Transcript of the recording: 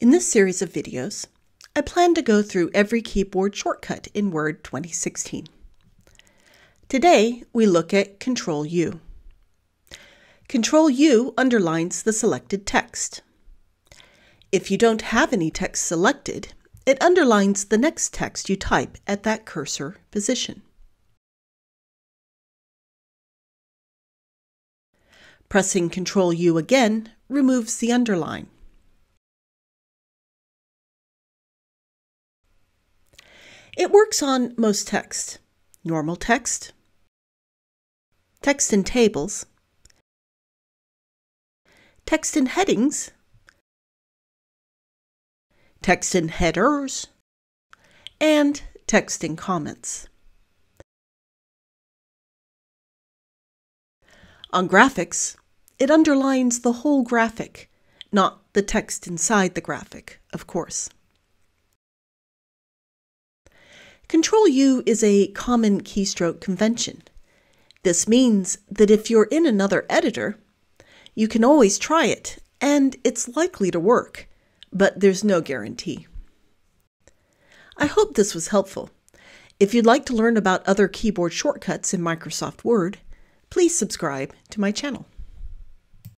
In this series of videos, I plan to go through every keyboard shortcut in Word 2016. Today, we look at Control U. Control U underlines the selected text. If you don't have any text selected, it underlines the next text you type at that cursor position. Pressing Control U again removes the underline. It works on most text, normal text, text in tables, text in headings, text in headers, and text in comments. On graphics, it underlines the whole graphic, not the text inside the graphic, of course. Control U is a common keystroke convention. This means that if you're in another editor, you can always try it, and it's likely to work, but there's no guarantee. I hope this was helpful. If you'd like to learn about other keyboard shortcuts in Microsoft Word, please subscribe to my channel.